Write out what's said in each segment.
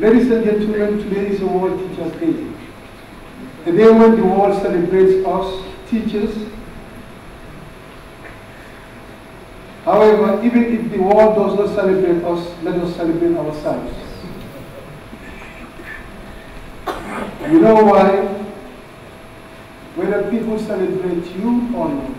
Ladies and gentlemen, today is a World Teachers Day. A day when the world celebrates us, teachers. However, even if the world does not celebrate us, let us celebrate ourselves. You know why? Whether people celebrate you or not,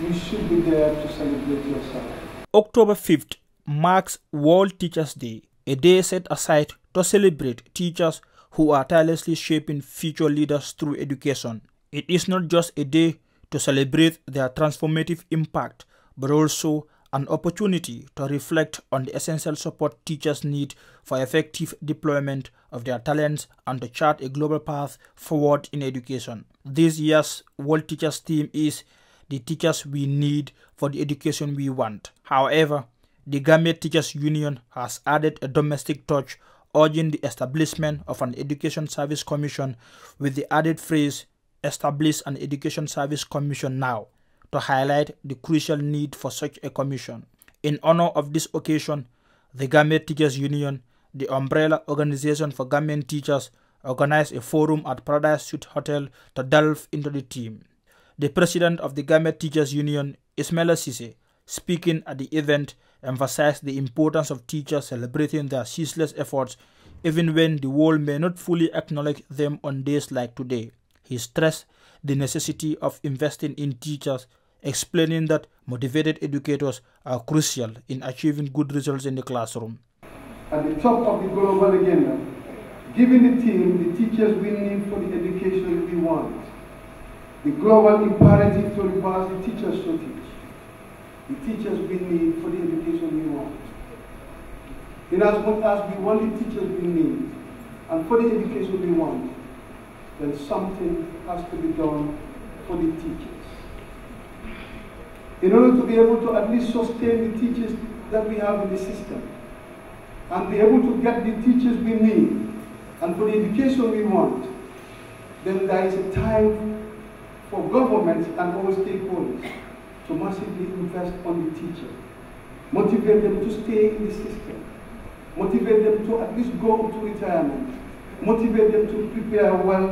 you should be there to celebrate yourself. October 5th marks World Teachers Day, a day set aside to celebrate teachers who are tirelessly shaping future leaders through education. It is not just a day to celebrate their transformative impact, but also an opportunity to reflect on the essential support teachers need for effective deployment of their talents and to chart a global path forward in education. This year's World Teachers theme is the teachers we need for the education we want. However, the Gambia Teachers Union has added a domestic touch urging the establishment of an Education Service Commission with the added phrase, establish an Education Service Commission now, to highlight the crucial need for such a commission. In honor of this occasion, the Gambia Teachers Union, the umbrella organization for Gambian teachers, organized a forum at Paradise Suite Hotel to delve into the theme. The president of the Gambia Teachers Union, Ismaila Sise, speaking at the event, emphasized the importance of teachers celebrating their ceaseless efforts even when the world may not fully acknowledge them on days like today. He stressed the necessity of investing in teachers, explaining that motivated educators are crucial in achieving good results in the classroom. At the top of the global agenda, giving the team the teachers we need for the education we want. The global imperative to reverse the teacher shortage the teachers we need for the education we want. In as much as we want the teachers we need and for the education we want, then something has to be done for the teachers. In order to be able to at least sustain the teachers that we have in the system and be able to get the teachers we need and for the education we want, then there is a time for government and all stakeholders to massively invest on the teacher, motivate them to stay in the system, motivate them to at least go to retirement, motivate them to prepare well,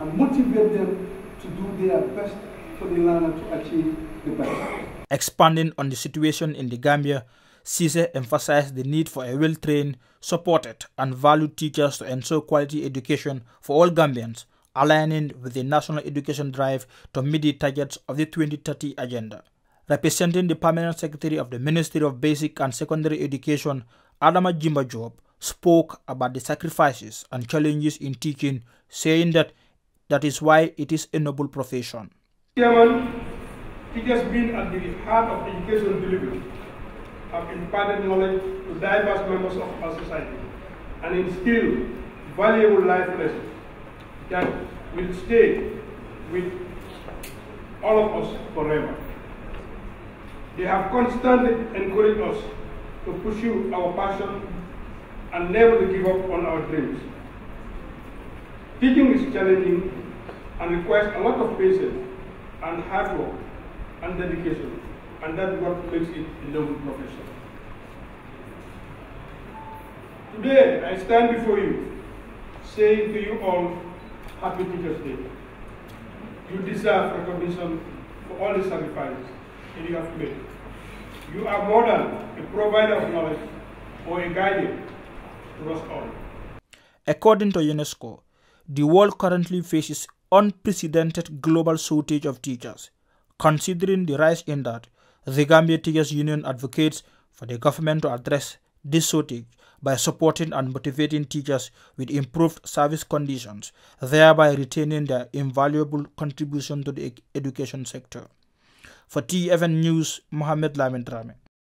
and motivate them to do their best for the learner to achieve the best. Expanding on the situation in the Gambia, Sise emphasized the need for a well-trained, supported, and valued teachers to ensure quality education for all Gambians aligning with the national education drive to meet the targets of the 2030 agenda. Representing the permanent secretary of the Ministry of Basic and Secondary Education, Adama Jimba Job, spoke about the sacrifices and challenges in teaching, saying that that is why it is a noble profession. Chairman, teachers being at the heart of education delivery have imparted knowledge to diverse members of our society and instilled valuable life lessons that will stay with all of us forever. They have constantly encouraged us to pursue our passion and never to give up on our dreams. Teaching is challenging and requires a lot of patience and hard work and dedication, and that's what makes it a noble profession. Today, I stand before you, saying to you all, Happy Teachers Day. You deserve recognition for all the sacrifices You are more than a provider of knowledge or a guardian to us all. According to UNESCO, the world currently faces unprecedented global shortage of teachers. Considering the rise in that, the Gambia Teachers Union advocates for the government to address this shortage by supporting and motivating teachers with improved service conditions, thereby retaining their invaluable contribution to the education sector. fordi D. Evan News Muhammad Lamin Drame.